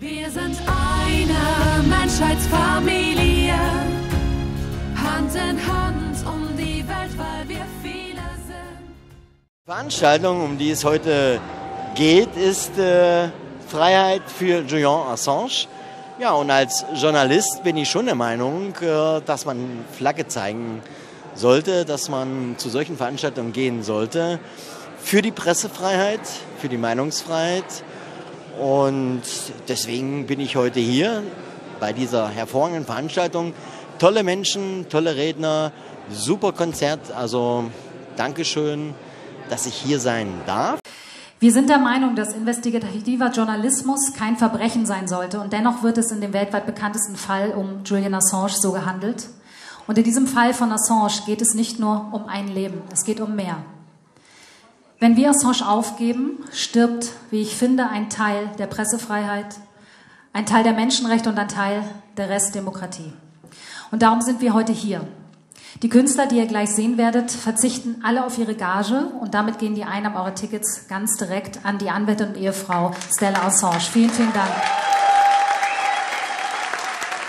Wir sind eine Menschheitsfamilie, Hand in Hand um die Welt, weil wir viele sind. Die Veranstaltung, um die es heute geht, ist äh, Freiheit für Julian Assange. Ja, und als Journalist bin ich schon der Meinung, äh, dass man Flagge zeigen sollte, dass man zu solchen Veranstaltungen gehen sollte. Für die Pressefreiheit, für die Meinungsfreiheit. Und deswegen bin ich heute hier bei dieser hervorragenden Veranstaltung. Tolle Menschen, tolle Redner, super Konzert. Also Dankeschön, dass ich hier sein darf. Wir sind der Meinung, dass investigativer Journalismus kein Verbrechen sein sollte und dennoch wird es in dem weltweit bekanntesten Fall um Julian Assange so gehandelt. Und in diesem Fall von Assange geht es nicht nur um ein Leben, es geht um mehr. Wenn wir Assange aufgeben, stirbt, wie ich finde, ein Teil der Pressefreiheit, ein Teil der Menschenrechte und ein Teil der Restdemokratie. Und darum sind wir heute hier. Die Künstler, die ihr gleich sehen werdet, verzichten alle auf ihre Gage und damit gehen die Einnahmen eurer Tickets ganz direkt an die Anwältin und Ehefrau Stella Assange. Vielen, vielen Dank.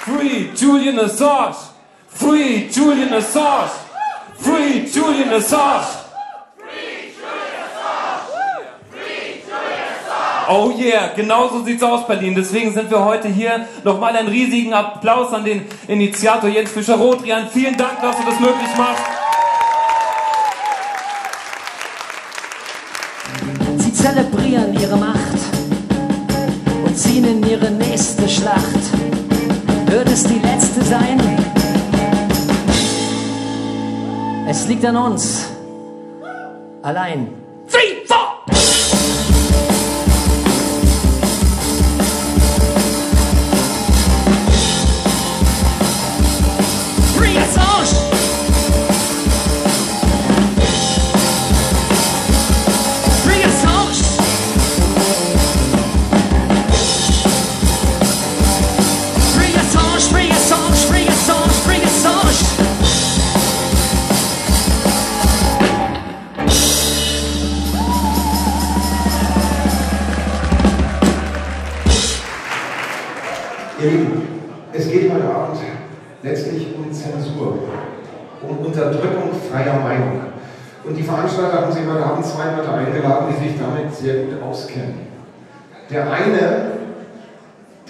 Free Julian Assange! Free Julian Assange! Free Julian Assange! Oh yeah, genau so sieht's aus, Berlin. Deswegen sind wir heute hier. Nochmal einen riesigen Applaus an den Initiator Jens Fischer-Rotrian. Vielen Dank, dass du das möglich machst. Sie zelebrieren ihre Macht und ziehen in ihre nächste Schlacht. Wird es die letzte sein? Es liegt an uns. Allein. Zwei Leute eingeladen, die sich damit sehr gut auskennen. Der eine,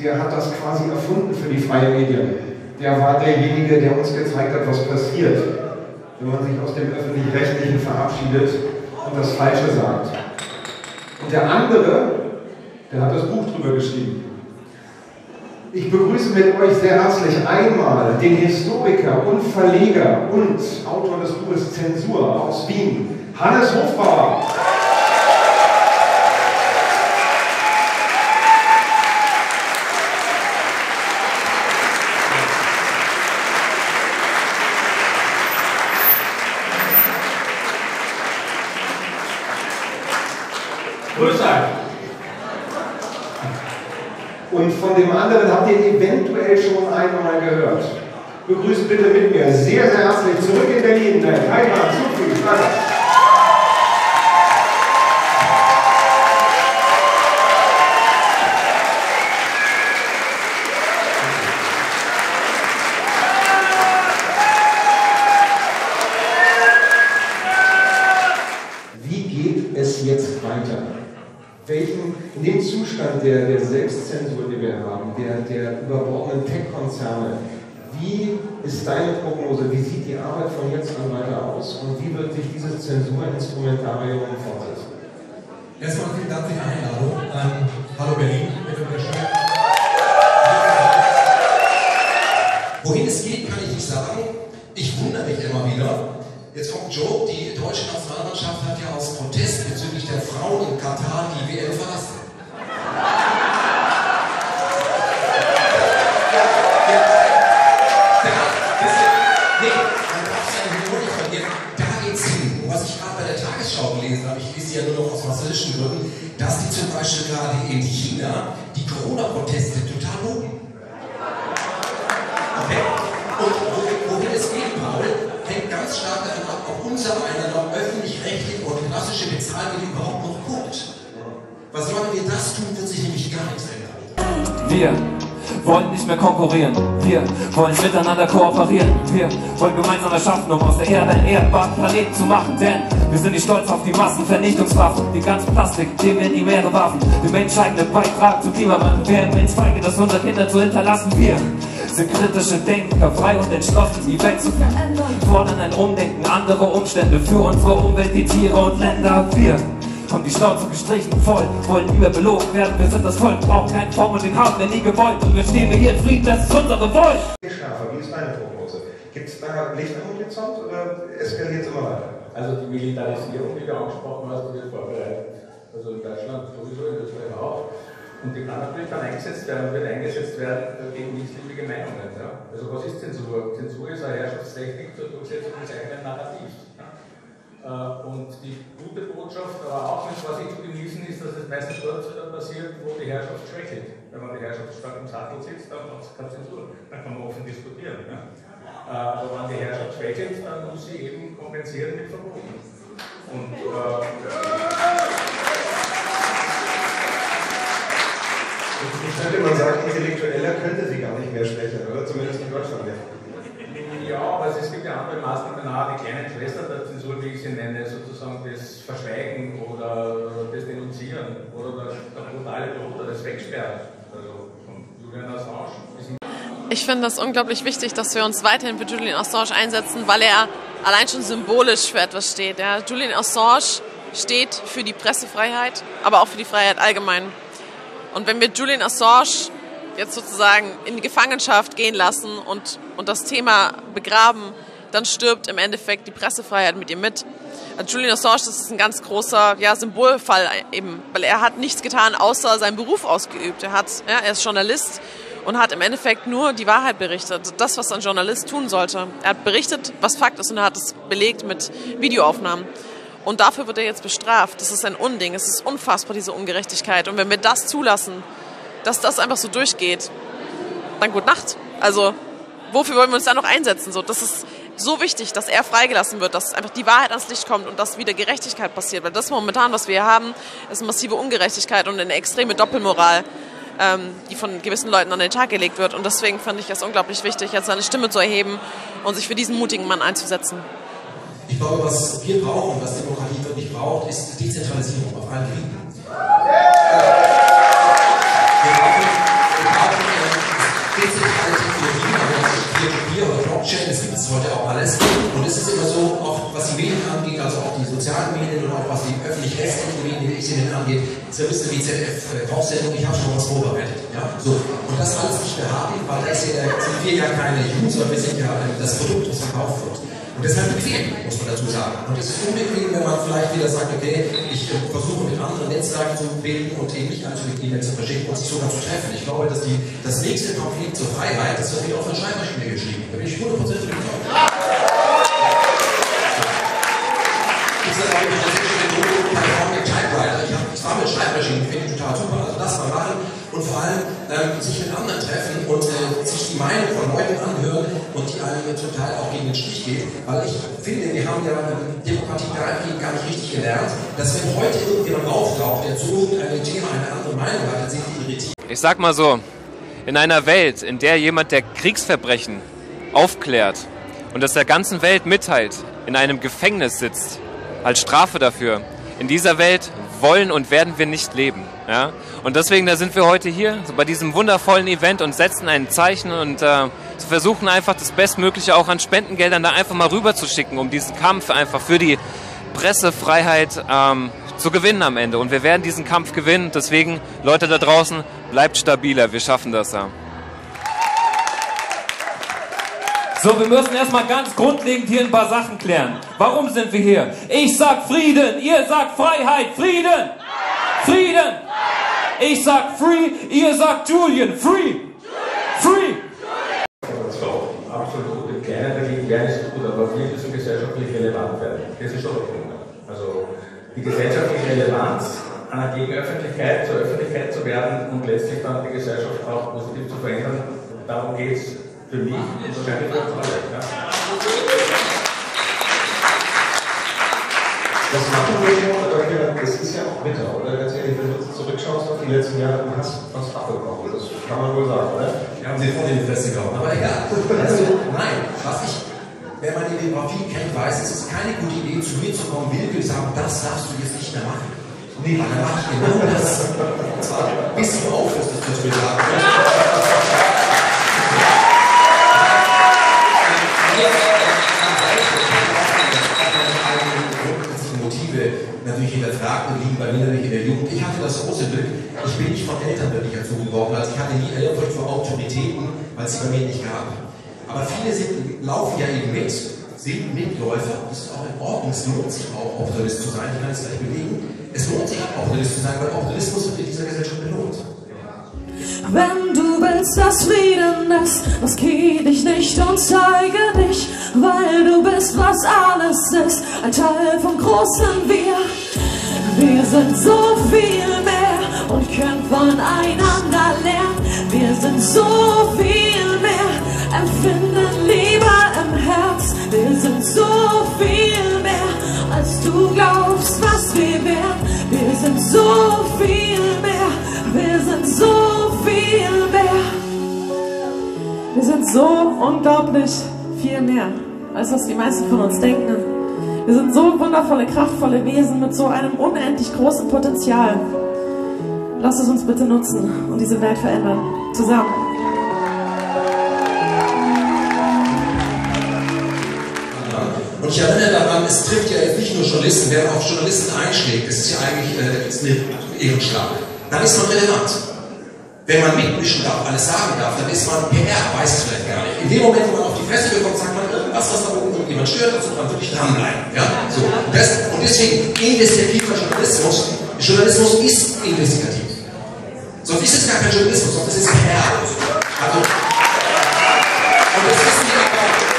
der hat das quasi erfunden für die freien Medien. Der war derjenige, der uns gezeigt hat, was passiert, wenn man sich aus dem Öffentlich-Rechtlichen verabschiedet und das Falsche sagt. Und der andere, der hat das Buch drüber geschrieben. Ich begrüße mit euch sehr herzlich einmal den Historiker und Verleger und Autor des Buches Zensur aus Wien, Hannes Hofbauer. Und von dem anderen habt ihr eventuell schon einmal gehört. Begrüßt bitte mit mir sehr, sehr herzlich zurück in Berlin, Kai Heimann, der, der Selbstzensur, die wir haben, der, der überbordenden Tech-Konzerne, wie ist deine Prognose? Wie sieht die Arbeit von jetzt an weiter aus? Und wie wird sich dieses Zensurinstrumentarium fortsetzen? Erstmal vielen Dank für die Einladung. Ähm, hallo Berlin, bitte unterschreiben. Wohin es geht, kann ich nicht sagen. Ich wundere mich immer wieder. Jetzt kommt Joe, die deutsche Nationalmannschaft hat ja aus Protest bezüglich der Frauen in Katar die WM verlassen. Unser einer noch öffentlich-rechtlich und klassische Bezahlmittel überhaupt noch guckt. Was solange wir das tun, wird sich nämlich gar nichts ändern. Wir wollen nicht mehr konkurrieren. Wir wollen miteinander kooperieren. Wir wollen gemeinsam erschaffen, um aus der Erde einen erdbaren Planeten zu machen. Denn wir sind nicht stolz auf die Massenvernichtungswaffen, die ganze Plastik, die wir in die Meere warfen. Den entscheidenden Beitrag zum Klimawandel werden wir ins Feige, das unsere Kinder zu hinterlassen. Wir sind kritische Denker, frei und entschlossen, die Welt zu verändern. Fordern ein Umdenken, andere Umstände für unsere Umwelt, die Tiere und Länder. Wir haben die Schnauze gestrichen voll, wollen nie mehr belogen werden. Wir sind das Volk, brauchen keinen Form und den haben wir nie gewollt. Und wir stehen hier in Frieden, das ist unsere. Schärfer, wie ist deine Prognose? Gibt es da Licht am Horizont oder eskaliert es immer weiter? Also die Militarisierung, die du angesprochen hast, wird vorbereitet. Also in Deutschland sowieso, in Österreich auch. Und die kann natürlich dann eingesetzt werden, wird eingesetzt werden gegen nichtsliebige Meinungen. Ja? Also was ist Zensur? Zensur ist eine Herrschaftstechnik zur Durchsetzung des eigenen Narrativs. Äh, und die gute Botschaft, aber auch mit Vorsicht zu genießen, ist, dass es meistens dort passiert, wo die Herrschaft schwächelt. Wenn man die Herrschaft stark im Sattel sitzt, dann hat es keine Zensur. Dann kann man offen diskutieren. Ja. Äh, aber wenn die Herrschaft schwächelt, dann muss sie eben kompensieren mit Verboten. Und, äh, nicht mehr schwächeln, oder? Zumindest in Deutschland nicht. Ja, aber es gibt ja andere Maßnahmen, auch die kleinen Schwester der Zensur, wie ich sie nenne, sozusagen das Verschweigen oder das Denunzieren oder der, der brutale Tod oder das Wegsperren. Also von Julian Assange. Ich finde das unglaublich wichtig, dass wir uns weiterhin für Julian Assange einsetzen, weil er allein schon symbolisch für etwas steht. Ja. Julian Assange steht für die Pressefreiheit, aber auch für die Freiheit allgemein. Und wenn wir Julian Assange jetzt sozusagen in die Gefangenschaft gehen lassen und, und das Thema begraben, dann stirbt im Endeffekt die Pressefreiheit mit ihm mit. Julian Assange, das ist ein ganz großer ja, Symbolfall eben, weil er hat nichts getan, außer seinen Beruf ausgeübt. Er, hat, ja, er ist Journalist und hat im Endeffekt nur die Wahrheit berichtet. Das, was ein Journalist tun sollte. Er hat berichtet, was Fakt ist und er hat es belegt mit Videoaufnahmen. Und dafür wird er jetzt bestraft. Das ist ein Unding. Es ist unfassbar, diese Ungerechtigkeit. Und wenn wir das zulassen, dass das einfach so durchgeht, dann gut Nacht. Also, wofür wollen wir uns da noch einsetzen? So, das ist so wichtig, dass er freigelassen wird, dass einfach die Wahrheit ans Licht kommt und dass wieder Gerechtigkeit passiert. Weil das momentan, was wir hier haben, ist massive Ungerechtigkeit und eine extreme Doppelmoral, ähm, die von gewissen Leuten an den Tag gelegt wird. Und deswegen fand ich es unglaublich wichtig, jetzt seine Stimme zu erheben und sich für diesen mutigen Mann einzusetzen. Ich glaube, was wir brauchen, was Demokratie wirklich braucht, ist Dezentralisierung auf allen Gebieten. Blockchain, das gibt es heute auch alles. Und es ist immer so, auch was die Medien angeht, also auch die sozialen Medien und auch was die öffentlich-rechtlichen Medien, die angeht, bisschen wie ZDF-Kochsendung, ich habe schon was vorbereitet. Ja? So. Und das alles nicht mehr haben, weil da sind wir ja keine User, wir sind ja das Produkt, das verkauft wird. Und deshalb bequem, muss man dazu sagen. Und es ist unbequem, wenn man vielleicht wieder sagt, okay, ich äh, versuche mit anderen Netzwerken zu bilden und eben nicht einzelne E-Mails zu verschicken und sich sogar zu treffen. Ich glaube, dass die, das nächste Konflikt zur Freiheit, das wird auf eine Schreibmaschine geschrieben. Da bin ich 100% überzeugt. Ja. War mit Schreibmaschinen, finde ich total super. Also das mal machen und vor allem ähm, sich mit anderen treffen und äh, sich die Meinung von Leuten anhören und die einem total auch gegen den Strich geht. Weil ich finde, wir haben ja ähm, Demokratie dahingehend gar nicht richtig gelernt, dass wenn heute irgendjemand auftaucht, der zu irgendeinem Thema eine andere Meinung hat, dann sind die irritiert. Ich sag mal so, in einer Welt, in der jemand der Kriegsverbrechen aufklärt und das der ganzen Welt mitteilt, in einem Gefängnis sitzt, als Strafe dafür, in dieser Welt wollen und werden wir nicht leben. Ja? Und deswegen, da sind wir heute hier so bei diesem wundervollen Event und setzen ein Zeichen und äh, versuchen einfach das Bestmögliche auch an Spendengeldern da einfach mal rüber zu schicken, um diesen Kampf einfach für die Pressefreiheit ähm, zu gewinnen am Ende. Und wir werden diesen Kampf gewinnen. Deswegen, Leute da draußen, bleibt stabiler. Wir schaffen das ja. So, wir müssen erstmal ganz grundlegend hier ein paar Sachen klären. Warum sind wir hier? Ich sag Frieden, ihr sagt Freiheit. Frieden! Frieden! Ich sag Free, ihr sagt Julian. Free! Free! Absolut. Im Kleinen dagegen wäre es gut, aber wir müssen gesellschaftlich relevant werden. Das ist schon der. Also die gesellschaftliche Relevanz einer Gegenöffentlichkeit zur Öffentlichkeit zu werden und letztlich dann die Gesellschaft auch positiv zu verändern, darum geht es für mich und wahrscheinlich für alle. Ja. Das machen wir ja, das ist ja auch bitter, oder? Ganz ehrlich, wenn du zurückschaust auf die letzten Jahre, du hast was abbekommen. Das kann man wohl sagen, oder? Wir haben sie vor in die Fresse gehauen, aber egal. Also, nein, was ich, wer meine Biografie kennt, weiß, es ist keine gute Idee, zu mir zu kommen, willkürlich sagen, das darfst du jetzt nicht mehr machen. Nee, dann mache ich genau das. Und zwar, bis du aufhörst, das zu sagen. Natürlich hinterfragt und liegen bei mir natürlich in der Jugend. Ich hatte das große Glück, ich bin nicht von Eltern wirklich erzogen worden, also ich hatte nie vor Autoritäten, weil es sie bei mir nicht gab. Aber viele sind, laufen ja eben mit, sind Mitläufer, das ist auch in Ordnung, es lohnt sich auch, Opportunist zu sein, ich kann es gleich belegen. Es lohnt sich, Opportunist zu sein, weil Opportunismus wird in dieser Gesellschaft belohnt. Wenn du willst, dass Frieden ist, was geh dich nicht und zeige dich, weil du bist, was alles ist, ein Teil vom großen Wir. Wir sind so viel mehr und können voneinander lernen. Wir sind so viel mehr, empfinden Liebe im Herz. Wir sind so viel mehr, als du glaubst, was wir wären. Wir sind so viel mehr, wir sind so so unglaublich viel mehr, als was die meisten von uns denken. Wir sind so wundervolle, kraftvolle Wesen mit so einem unendlich großen Potenzial. Lasst es uns bitte nutzen und diese Welt verändern. Zusammen. Und ich erinnere daran, es trifft ja nicht nur Journalisten, wer auf Journalisten einschlägt, das ist ja eigentlich äh, eine Ehrenschlag. Dann ist man relevant. Wenn man mitmischen darf, alles sagen darf, dann ist man PR, weiß es vielleicht gar nicht. In dem Moment, wo man auf die Fresse bekommt, sagt man irgendwas, was da oben irgendjemand stört, dann sollte man wirklich dranbleiben. Ja? So. Das, und deswegen investigativer Journalismus, Journalismus ist investigativ. Sonst ist es gar kein Journalismus, sonst ist es PR. Also, und das wissen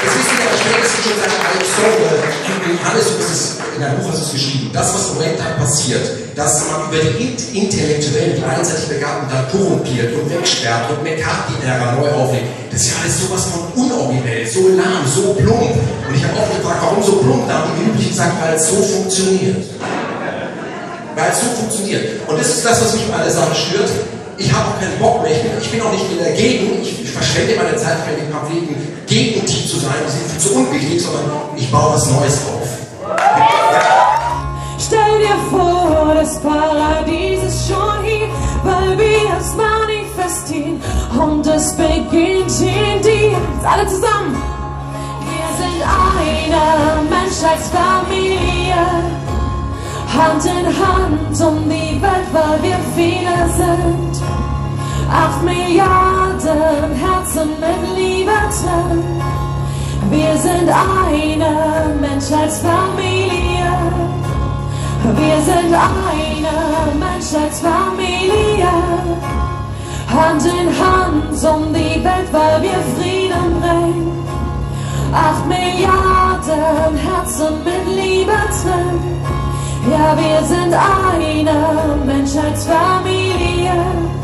aber, das wissen wir aber spätestens schon seit Alexander. Hannes, du bist es, in deinem Buch hast es geschrieben. Das, was im da passiert, dass man über die Intellektuellen, die einseitig Begabten dann korrumpiert und wegsperrt und McCarthy-Ära neu auflegt, das ist ja alles sowas von unoriginell, so lahm, so plump. Und ich habe auch gefragt, warum so plump? Da haben die Üblichen gesagt, weil es so funktioniert. Weil es so funktioniert. Und das ist das, was mich bei der Sache stört. Ich habe auch keinen Bock mehr, ich bin, auch nicht der Gegend, ich, ich verschwende meine Zeit für die Pamphleten, gegen die zu sein, die sind zu unwichtig, sondern ich baue was Neues auf. Stell dir vor, das Paradies ist schon hier, weil wir es manifestieren und es beginnt in dir. Alle zusammen. Wir sind eine Menschheitsfamilie, Hand in Hand um die Welt, weil wir viele sind. Acht Milliarden Herzen mit Liebe drin. Wir sind eine Menschheitsfamilie. Wir sind eine Menschheitsfamilie. Hand in Hand um die Welt, weil wir Frieden bringen. Acht Milliarden Herzen mit Liebe drin. Ja, wir sind eine Menschheitsfamilie.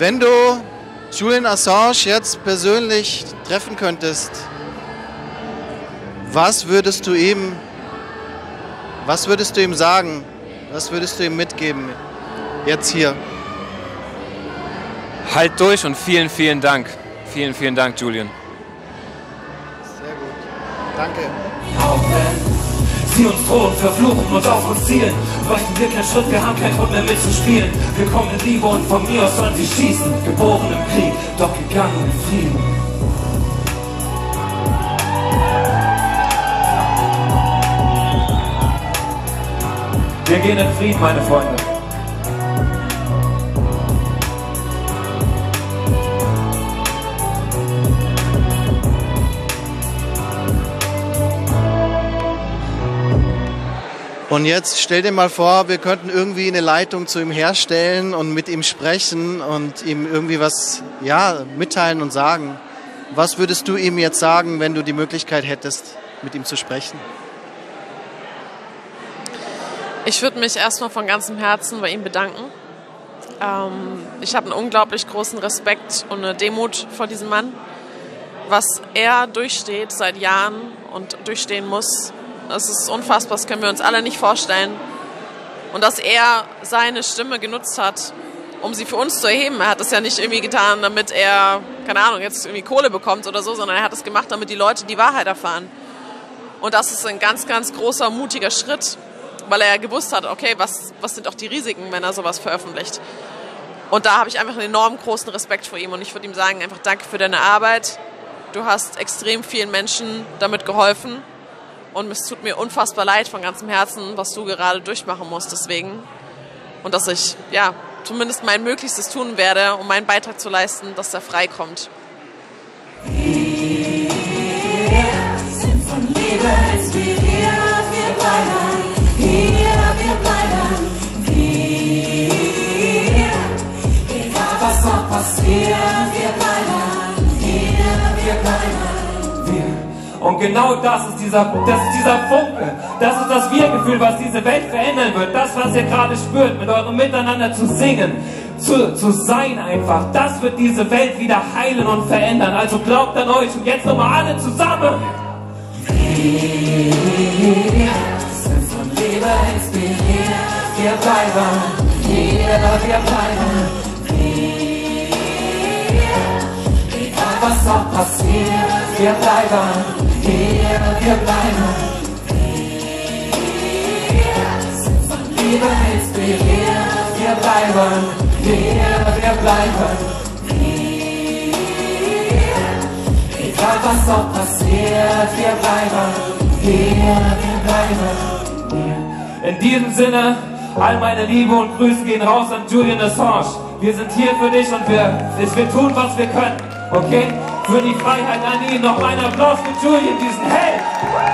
Wenn du Julian Assange jetzt persönlich treffen könntest, was würdest du ihm, was würdest du ihm sagen? Was würdest du ihm mitgeben? Jetzt hier. Halt durch und vielen, vielen Dank. Vielen, vielen Dank, Julian. Sehr gut. Danke. Drohen, verfluchen und auf uns zielen, weichen wir keinen Schritt, wir haben keinen Grund mehr mitzuspielen. Wir kommen in Liebe und von mir aus sollen sie schießen. Geboren im Krieg, doch gegangen im Frieden. Wir gehen in Frieden, meine Freunde. Und jetzt stell dir mal vor, wir könnten irgendwie eine Leitung zu ihm herstellen und mit ihm sprechen und ihm irgendwie was ja, mitteilen und sagen. Was würdest du ihm jetzt sagen, wenn du die Möglichkeit hättest, mit ihm zu sprechen? Ich würde mich erstmal von ganzem Herzen bei ihm bedanken. Ähm, ich habe einen unglaublich großen Respekt und eine Demut vor diesem Mann. Was er durchsteht seit Jahren und durchstehen muss, das ist unfassbar, das können wir uns alle nicht vorstellen. Und dass er seine Stimme genutzt hat, um sie für uns zu erheben. Er hat das ja nicht irgendwie getan, damit er, keine Ahnung, jetzt irgendwie Kohle bekommt oder so, sondern er hat es gemacht, damit die Leute die Wahrheit erfahren. Und das ist ein ganz, ganz großer, mutiger Schritt, weil er gewusst hat, okay, was, was sind auch die Risiken, wenn er sowas veröffentlicht. Und da habe ich einfach einen enorm großen Respekt vor ihm und ich würde ihm sagen, einfach danke für deine Arbeit. Du hast extrem vielen Menschen damit geholfen und es tut mir unfassbar leid von ganzem Herzen, was du gerade durchmachen musst deswegen. Und dass ich, ja, zumindest mein Möglichstes tun werde, um meinen Beitrag zu leisten, dass er frei kommt. Sind von Liebe Und genau das ist dieser, das ist dieser Funke, das ist das Wir-Gefühl, was diese Welt verändern wird. Das, was ihr gerade spürt, mit eurem Miteinander zu singen, zu, zu sein einfach. Das wird diese Welt wieder heilen und verändern. Also glaubt an euch und jetzt nochmal alle zusammen. Wir sind von Liebe inspiriert, wir bleiben hier, wir bleiben was noch passiert, wir bleiben hier, wir bleiben wir. Sind von Liebe inspiriert, wir bleiben hier, wir bleiben wir. Egal was noch passiert, wir bleiben hier, wir bleiben hier. In diesem Sinne, all meine Liebe und Grüße gehen raus an Julian Assange. Wir sind hier für dich und wir, wir tun, was wir können. Okay? Für die Freiheit an ihn noch einen Applaus für Julian, diesen Held.